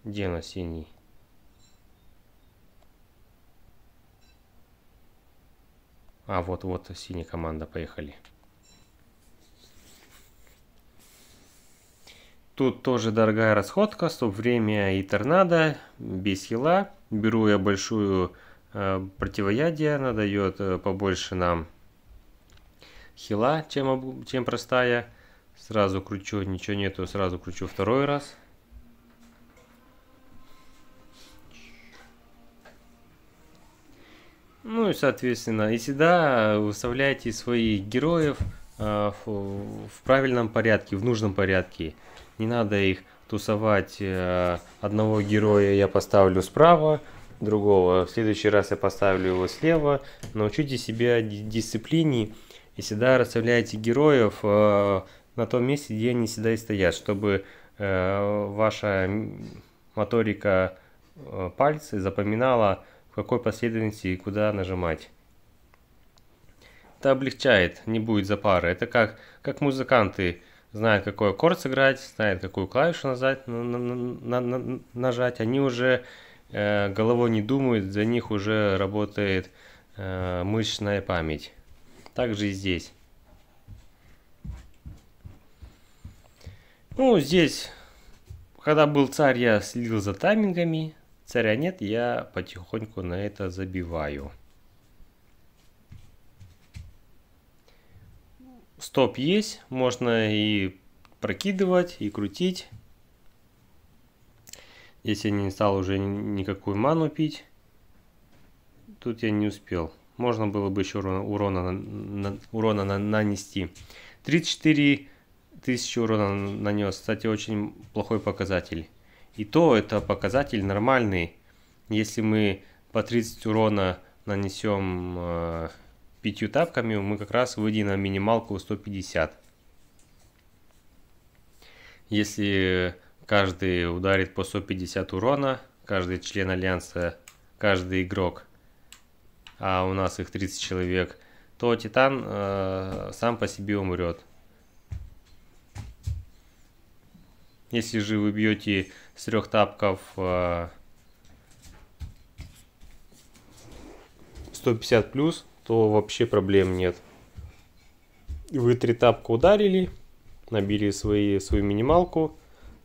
Где у нас синий? А, вот, вот синяя команда, поехали. Тут тоже дорогая расходка, стоп время и торнадо, без хила. Беру я большую Э, противоядие, она дает э, побольше нам хила, чем, чем простая. Сразу кручу, ничего нету, сразу кручу второй раз. Ну и соответственно, и всегда выставляйте своих героев э, в, правильном порядке, в нужном порядке. Не надо их тусовать. Э, одного героя я поставлю справа, другого. В следующий раз я поставлю его слева. Научите себя дисциплине и всегда расставляйте героев э, на том месте, где они всегда и стоят, чтобы э, ваша моторика э, пальцы запоминала, в какой последовательности и куда нажимать. Это облегчает, не будет запара. Это как, как музыканты знают, какой аккорд сыграть, знают, какую клавишу нажать, на, на, на, нажать. Они уже головой не думают, за них уже работает э, мышечная память. Также и здесь. Ну, здесь, когда был царь, я следил за таймингами. Царя нет, я потихоньку на это забиваю. Стоп есть, можно и прокидывать, и крутить. Если я не стал уже никакую ману пить, тут я не успел. Можно было бы еще урона, урона, на, урона на, нанести. 34 тысячи урона нанес. Кстати, очень плохой показатель. И то это показатель нормальный. Если мы по 30 урона нанесем э, пятью тапками, мы как раз выйдем на минималку 150. Если Каждый ударит по 150 урона, каждый член альянса, каждый игрок, а у нас их 30 человек, то Титан э, сам по себе умрет. Если же вы бьете с трех тапков э, 150 плюс, то вообще проблем нет. Вы три тапка ударили, набили свои, свою минималку,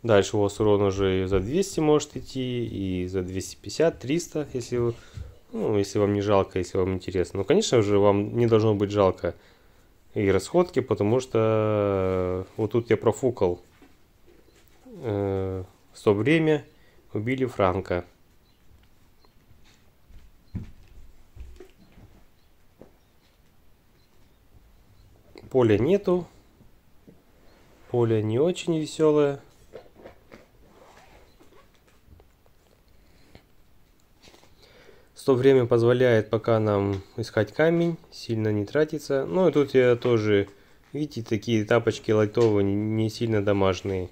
Дальше у вас урон уже за 200 может идти, и за 250, 300, если, вы, ну, если вам не жалко, если вам интересно. Но, конечно же, вам не должно быть жалко и расходки, потому что вот тут я профукал э, в то время, убили Франка. Поля нету. Поле не очень веселое. То время позволяет пока нам искать камень, сильно не тратится. Ну и тут я тоже, видите, такие тапочки лайтовые, не сильно домашние.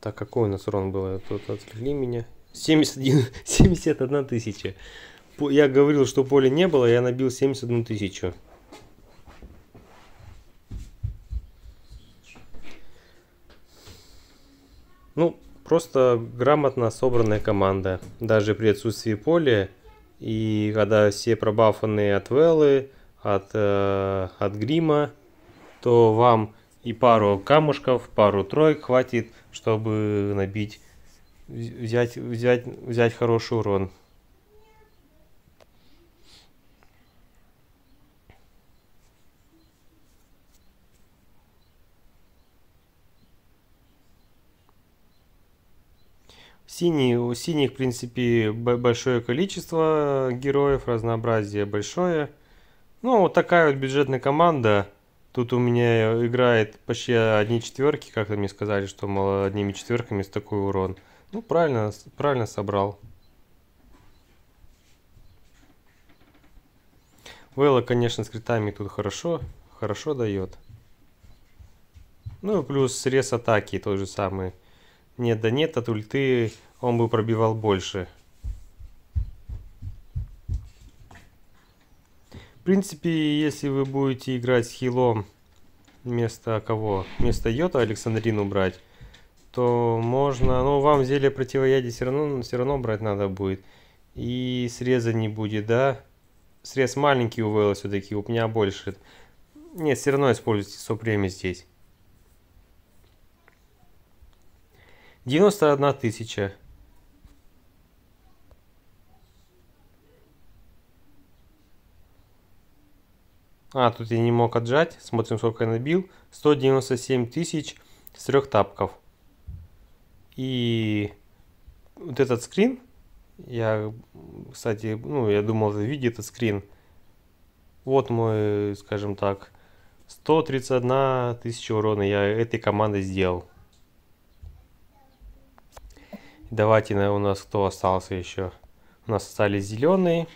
Так, какой у нас урон был? Тут отвлекли меня. 71, 71 <laughs> тысяча. Я говорил, что поля не было, я набил 71 тысячу. Ну, просто грамотно собранная команда. Даже при отсутствии поля и когда все пробафанные от Веллы, от, э, от Грима, то вам и пару камушков, пару троек хватит, чтобы набить, взять, взять, взять хороший урон. Синий, у синих, в принципе, большое количество героев, разнообразие большое. Ну, вот такая вот бюджетная команда. Тут у меня играет почти одни четверки, как-то мне сказали, что мало одними четверками с такой урон. Ну, правильно, правильно собрал. Вэлла, конечно, с критами тут хорошо, хорошо дает. Ну, плюс срез атаки тот же самый. Нет, да нет, от ульты он бы пробивал больше. В принципе, если вы будете играть с хилом вместо кого? Вместо Йота Александрину брать, то можно... Ну, вам зелье противоядия все равно, все равно брать надо будет. И среза не будет, да? Срез маленький у Вэлла все-таки, у меня больше. Нет, все равно используйте сопреми здесь. 91 тысяча. А, тут я не мог отжать. Смотрим, сколько я набил. 197 тысяч с трех тапков. И вот этот скрин, я, кстати, ну, я думал, вы видите этот скрин. Вот мой, скажем так, 131 тысяча урона я этой командой сделал. Давайте у нас кто остался еще. У нас остались зеленые.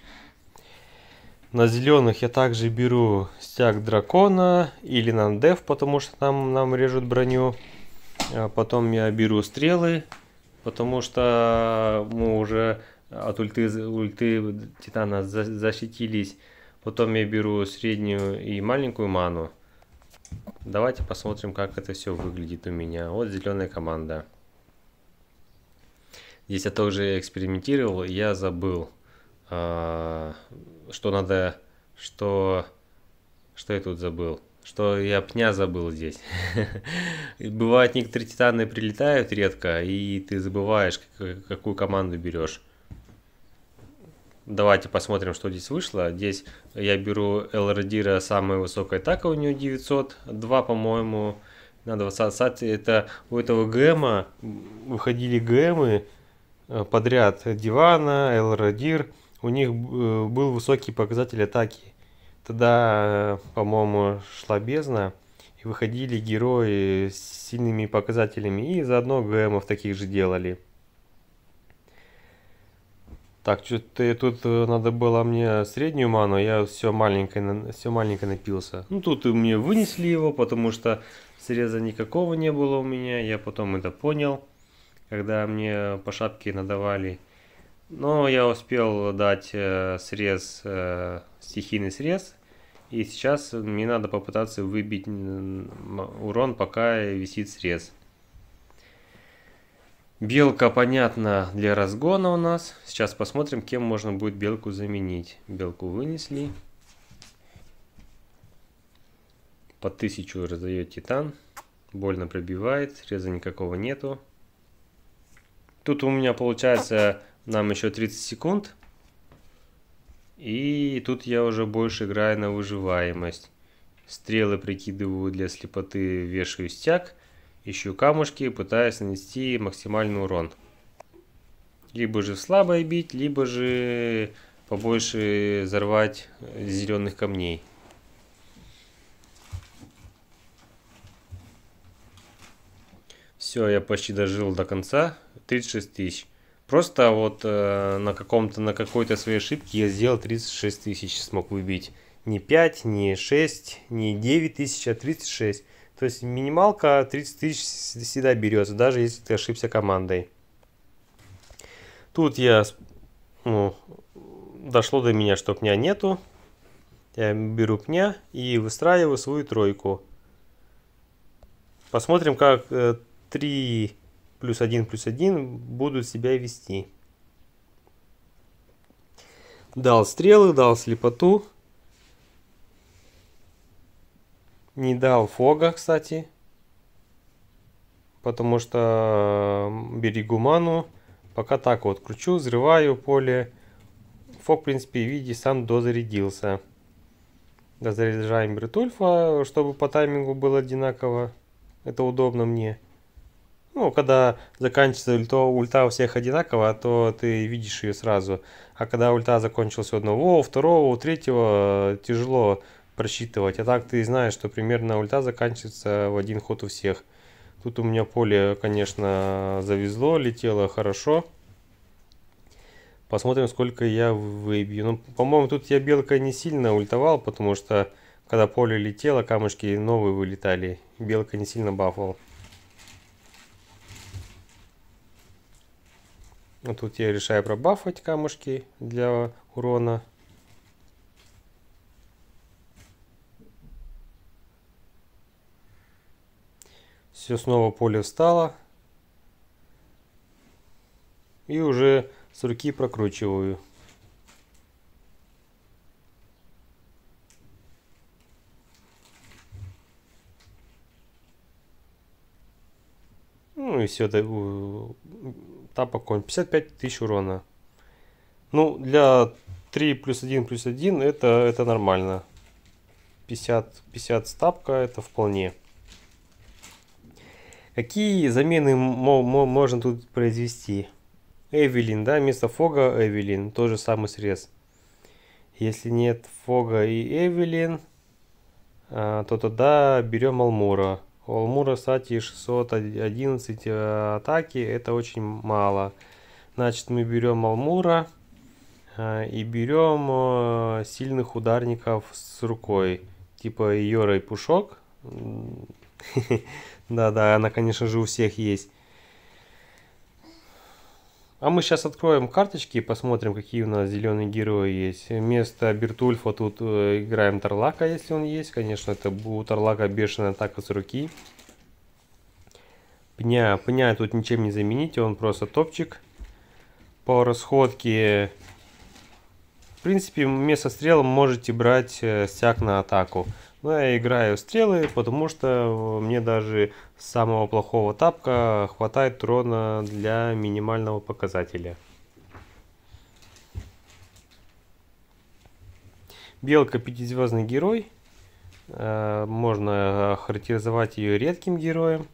На зеленых я также беру стяг дракона или нандев, потому что там нам режут броню. А потом я беру стрелы, потому что мы уже от ульты, ульты титана защитились. Потом я беру среднюю и маленькую ману. Давайте посмотрим, как это все выглядит у меня. Вот зеленая команда. Здесь я тоже экспериментировал, я забыл, а, что надо, что, что я тут забыл, что я пня забыл здесь. <laughs> Бывает, некоторые титаны прилетают редко, и ты забываешь, какую команду берешь. Давайте посмотрим, что здесь вышло. Здесь я беру Элрадира, самая высокая атака у нее 902, по-моему. На 20, это у этого ГМа выходили ГМы Э, подряд Дивана, Элрадир, у них э, был высокий показатель атаки. Тогда, э, по-моему, шла бездна, и выходили герои с сильными показателями, и заодно ГМов таких же делали. Так, что-то тут надо было мне среднюю ману, я все маленькое, все маленькое напился. Ну, тут мне вынесли его, потому что среза никакого не было у меня, я потом это понял когда мне по шапке надавали. Но я успел дать э, срез, э, стихийный срез. И сейчас мне надо попытаться выбить урон, пока висит срез. Белка, понятно, для разгона у нас. Сейчас посмотрим, кем можно будет белку заменить. Белку вынесли. По 1000 раздает титан. Больно пробивает, среза никакого нету. Тут у меня получается нам еще 30 секунд. И тут я уже больше играю на выживаемость. Стрелы прикидываю для слепоты, вешаю стяг. Ищу камушки, пытаюсь нанести максимальный урон. Либо же слабо бить, либо же побольше взорвать зеленых камней. Все, я почти дожил до конца. 36 тысяч. Просто вот э, на каком-то, на какой-то своей ошибке я сделал 36 тысяч, смог выбить. Не 5, не 6, не 9 тысяч, а 36. То есть минималка 30 тысяч всегда берется, даже если ты ошибся командой. Тут я, ну, дошло до меня, что пня нету. Я беру пня и выстраиваю свою тройку. Посмотрим, как 3 э, плюс 1 плюс 1 будут себя вести. Дал стрелы, дал слепоту. Не дал фога, кстати. Потому что берегу ману. Пока так вот кручу, взрываю поле. Фог, в принципе, видите, сам дозарядился. Дозаряжаем Бритульфа, чтобы по таймингу было одинаково. Это удобно мне. Ну, когда заканчивается ульта, ульта у всех одинаково, то ты видишь ее сразу. А когда ульта закончилась у одного, у второго, у третьего тяжело просчитывать. А так ты знаешь, что примерно ульта заканчивается в один ход у всех. Тут у меня поле, конечно, завезло, летело хорошо. Посмотрим, сколько я выбью. Ну, по-моему, тут я белкой не сильно ультовал, потому что когда поле летело, камушки новые вылетали. Белка не сильно бафал. Вот тут я решаю пробафать камушки для урона. Все, снова поле встало. И уже с руки прокручиваю. Ну и все, тапок конь. 55 тысяч урона. Ну, для 3 плюс 1 плюс 1 это, это нормально. 50, 50 стапка это вполне. Какие замены можно тут произвести? Эвелин, да, вместо Фога Эвелин, тот же самый срез. Если нет Фога и Эвелин, а, то тогда берем Алмура. У Алмура, кстати, 611 э, атаки, это очень мало. Значит, мы берем Алмура а, и берем э, сильных ударников с рукой. Типа Йора и Пушок. <laughs> Да-да, она, конечно же, у всех есть. А мы сейчас откроем карточки и посмотрим, какие у нас зеленые герои есть. Вместо Бертульфа тут э, играем Тарлака, если он есть. Конечно, это у Тарлака бешеная атака с руки. Пня, пня тут ничем не заменить, он просто топчик. По расходке, в принципе, вместо стрел можете брать э, стяг на атаку. Но я играю стрелы, потому что мне даже самого плохого тапка хватает урона для минимального показателя. Белка пятизвездный герой. Э, можно характеризовать ее редким героем.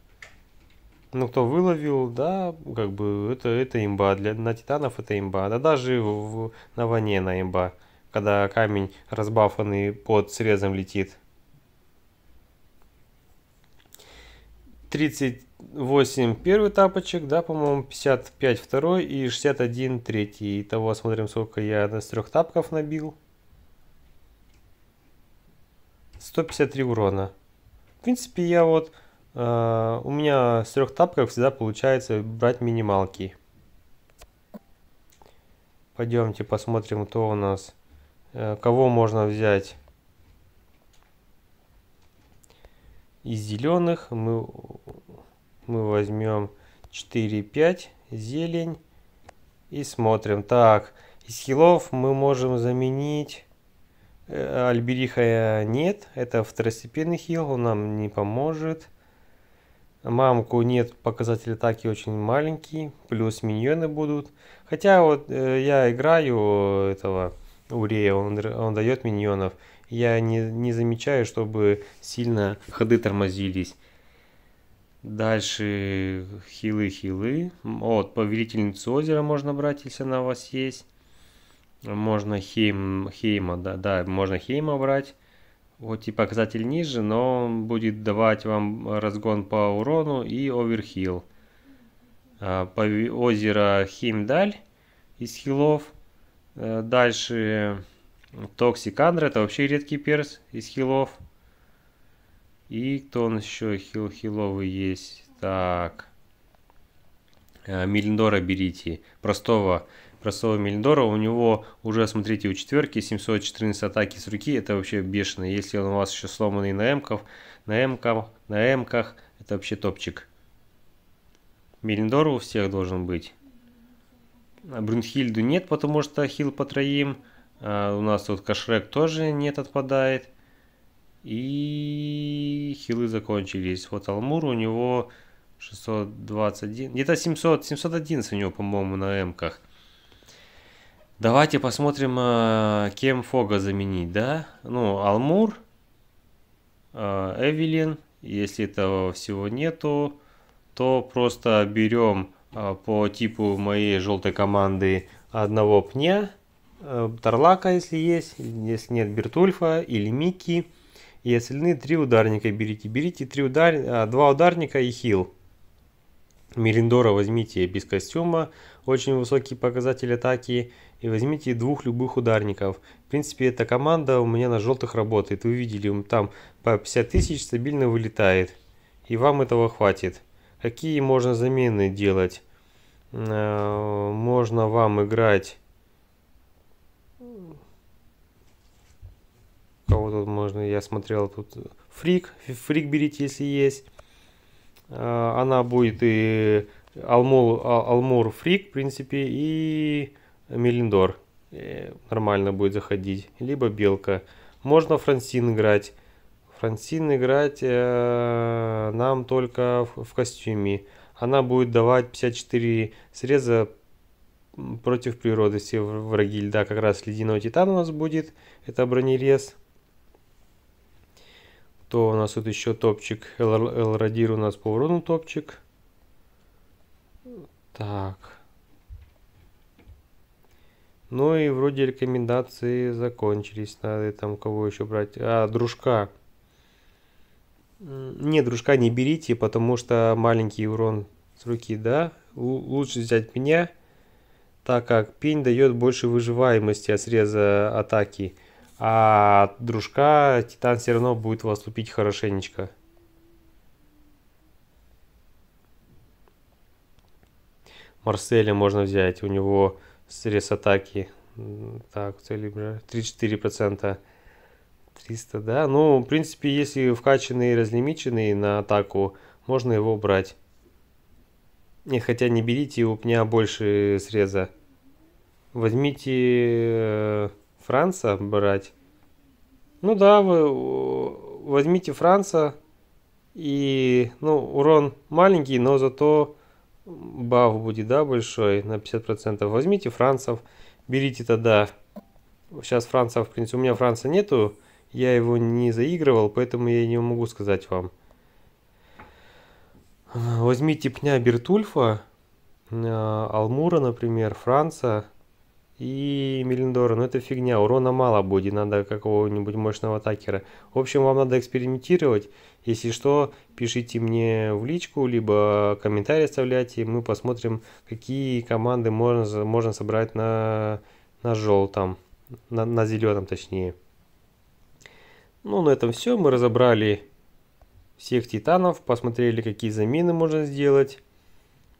Ну, кто выловил, да, как бы это, это имба. Для, на титанов это имба. Да даже в, на ване на имба. Когда камень разбафанный под срезом летит. 38 первый тапочек, да, по-моему, 55 второй и 61 третий. Итого смотрим, сколько я с трех тапков набил. 153 урона. В принципе, я вот... Э, у меня с трех тапков всегда получается брать минималки. Пойдемте посмотрим, кто у нас... Э, кого можно взять. Из зеленых мы, мы возьмем 4-5 зелень и смотрим. Так, из хилов мы можем заменить э, Альбериха нет, это второстепенный хил, он нам не поможет. Мамку нет, показатель атаки очень маленький, плюс миньоны будут. Хотя вот э, я играю этого Урея, он, он дает миньонов я не, не замечаю, чтобы сильно ходы тормозились. Дальше хилы-хилы. Вот, повелительницу озера можно брать, если она у вас есть. Можно хейм, хейма, да, да, можно хейма брать. Вот и показатель ниже, но он будет давать вам разгон по урону и оверхил. А, по озеро Хеймдаль из хилов. Э, дальше Токсикандр это вообще редкий перс из хилов. И кто у нас еще хил хиловый есть? Так. Э, Мелиндора берите. Простого простого Мельдора, у него уже, смотрите, у четверки 714 атаки с руки, это вообще бешено. Если он у вас еще сломанный на эмках, на эмках, на эмках, это вообще топчик. Мелиндор у всех должен быть. А Брюнхильду нет, потому что хил по троим. А у нас тут Кашрек тоже нет, отпадает. И хилы закончились. Вот Алмур у него 621, где-то 700, 711 у него, по-моему, на эмках. Давайте посмотрим, э, кем Фога заменить, да? Ну, Алмур, э, Эвелин. Если этого всего нету, то просто берем по типу моей желтой команды одного пня, Тарлака, если есть, если нет Бертульфа или Микки. И остальные три ударника берите. Берите три удар... два ударника и хил. Мелиндора возьмите без костюма, очень высокий показатель атаки и возьмите двух любых ударников. В принципе, эта команда у меня на желтых работает. Вы видели, там по 50 тысяч стабильно вылетает. И вам этого хватит. Какие можно замены делать? Э, можно вам играть... Кого тут можно? Я смотрел тут... Фрик. Фрик берите, если есть. Э, она будет и Алмур, Алмур Фрик, в принципе, и Мелиндор э, нормально будет заходить. Либо Белка. Можно Франсин играть. Франсин играть э, нам только в, в костюме. Она будет давать 54 среза против природы, если враги льда как раз ледяной титан у нас будет. Это бронерез. То у нас тут еще топчик. Элрадир у нас по урону топчик. Так. Ну и вроде рекомендации закончились. Надо там кого еще брать. А, дружка. Не, дружка не берите, потому что маленький урон с руки, да. лучше взять меня, так как пень дает больше выживаемости от среза атаки. А дружка титан все равно будет вас лупить хорошенечко. Марселя можно взять, у него срез атаки. Так, цели 34%. 300, да. Ну, в принципе, если вкачанный и разлимиченный на атаку, можно его брать. Не, хотя не берите, у меня больше среза. Возьмите э, Франца брать. Ну да, вы возьмите Франца. И, ну, урон маленький, но зато баф будет, да, большой, на 50%. Возьмите францев, берите тогда. Сейчас францев, в принципе, у меня франца нету, я его не заигрывал, поэтому я не могу сказать вам. Возьмите пня Бертульфа, э, Алмура, например, Франца и Мелиндора. Но это фигня, урона мало будет, надо какого-нибудь мощного атакера. В общем, вам надо экспериментировать. Если что, пишите мне в личку, либо комментарий оставляйте, мы посмотрим, какие команды можно, можно собрать на, на желтом, на, на зеленом точнее. Ну, на этом все. Мы разобрали всех титанов, посмотрели, какие замены можно сделать.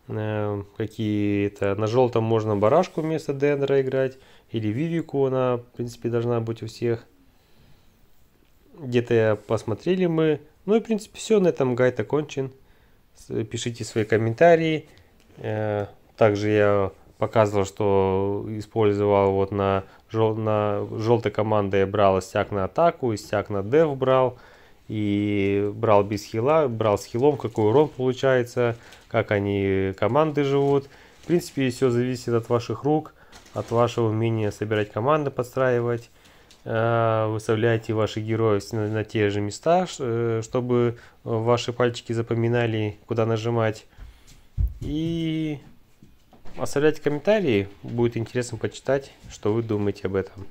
Э, какие-то на желтом можно барашку вместо дендра играть. Или вивику, она, в принципе, должна быть у всех. Где-то посмотрели мы ну и в принципе все, на этом гайд окончен. Пишите свои комментарии. Э, также я показывал, что использовал вот на, жел на желтой команде я брал стяг на атаку, стяг на дев брал. И брал без хила, брал с хилом, какой урон получается, как они команды живут. В принципе, все зависит от ваших рук, от вашего умения собирать команды, подстраивать. Э, выставляйте ваших героев на, на те же места, э, чтобы ваши пальчики запоминали, куда нажимать. И оставляйте комментарии, будет интересно почитать, что вы думаете об этом.